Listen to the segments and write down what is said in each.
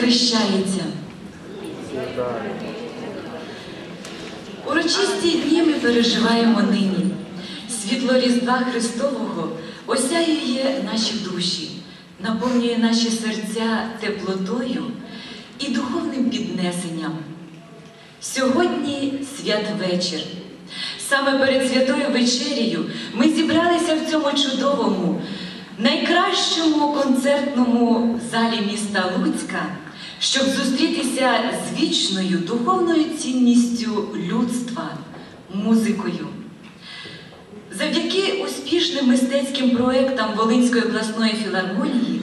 Хрещається. Урочисті дні ми переживаємо нині. Світло Різдва Христового осяює наші душі, наповнює наші серця теплотою і духовним піднесенням. Сьогодні святвечір. Саме перед святою вечерею ми зібралися в цьому чудовому, найкращому концертному залі міста Луцька, щоб зустрітися з вічною духовною цінністю людства, музикою. Завдяки успішним мистецьким проєктам Волинської обласної філармонії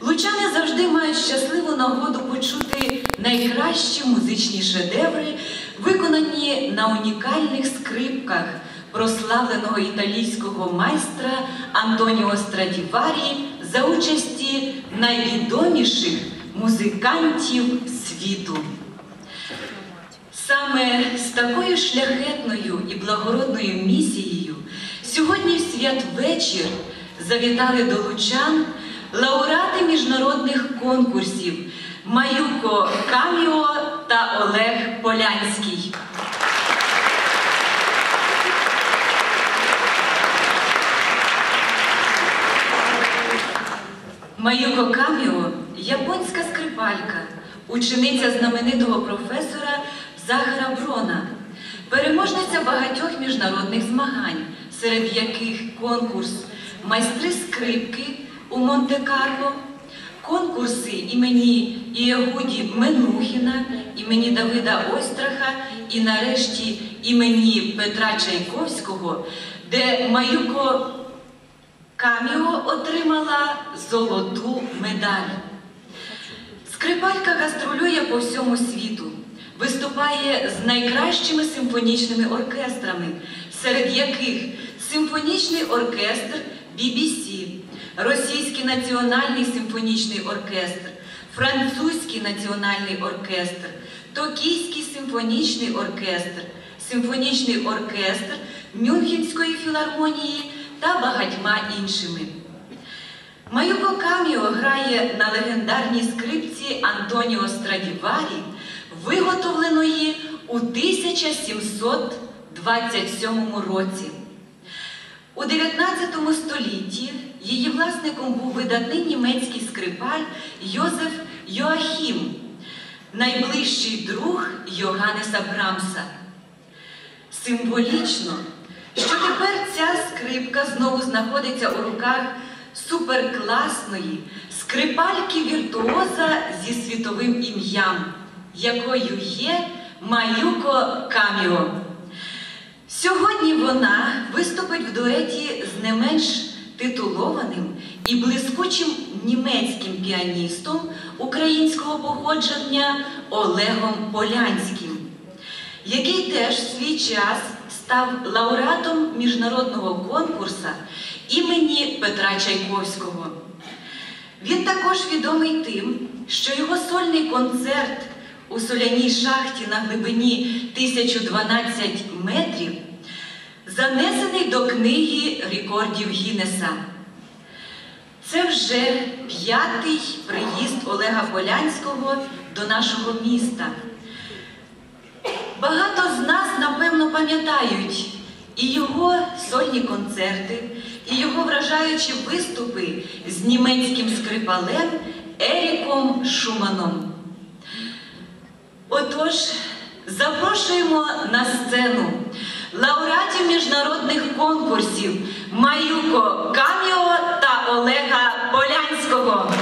лучани завжди мають щасливу нагоду почути найкращі музичні шедеври, виконані на унікальних скрипках прославленого італійського майстра Антоніо Страдіварі за участі найвідоміших музикантів світу. Саме з такою шляхетною і благородною місією сьогодні в святвечір завітали до лучан лауреати міжнародних конкурсів Маюко Каміо та Олег Полянський. Маюко Каміо японська скрипалька, учениця знаменитого професора Захара Брона, переможниця багатьох міжнародних змагань, серед яких конкурс майстри скрипки у Монте-Карло, конкурси імені Іегуді Менухіна, імені Давида Ойстраха і нарешті імені Петра Чайковського, де Маюко Каміо отримала золоту медаль. Скрипалька гастролює по всьому світу, виступає з найкращими симфонічними оркестрами, серед яких симфонічний оркестр BBC, Російський національний симфонічний оркестр, Французький національний оркестр, Токійський симфонічний оркестр, симфонічний оркестр Мюнхенської філармонії та багатьма іншими. Маюко Каміо грає на легендарній скрипці Антоніо Страдіварі, виготовленої у 1727 році. У 19 столітті її власником був видатний німецький скрипаль Йозеф Йоахім, найближчий друг Йоганнеса Брамса. Символічно, що тепер ця скрипка знову знаходиться у руках суперкласної скрипальки віртуоза зі світовим ім'ям, якою є Маюко Каміо. Сьогодні вона виступить в дуеті з не менш титулованим і блискучим німецьким піаністом українського походження Олегом Полянським, який теж в свій час став лауреатом міжнародного конкурсу імені Петра Чайковського. Він також відомий тим, що його сольний концерт у соляній шахті на глибині 1012 метрів занесений до книги рекордів Гіннеса. Це вже п'ятий приїзд Олега Полянського до нашого міста. Багато з нас, напевно, пам'ятають і його сольні концерти, і його вражаючі виступи з німецьким скрипалем Еріком Шуманом. Отож, запрошуємо на сцену лауреатів міжнародних конкурсів Маюко Каміо та Олега Полянського.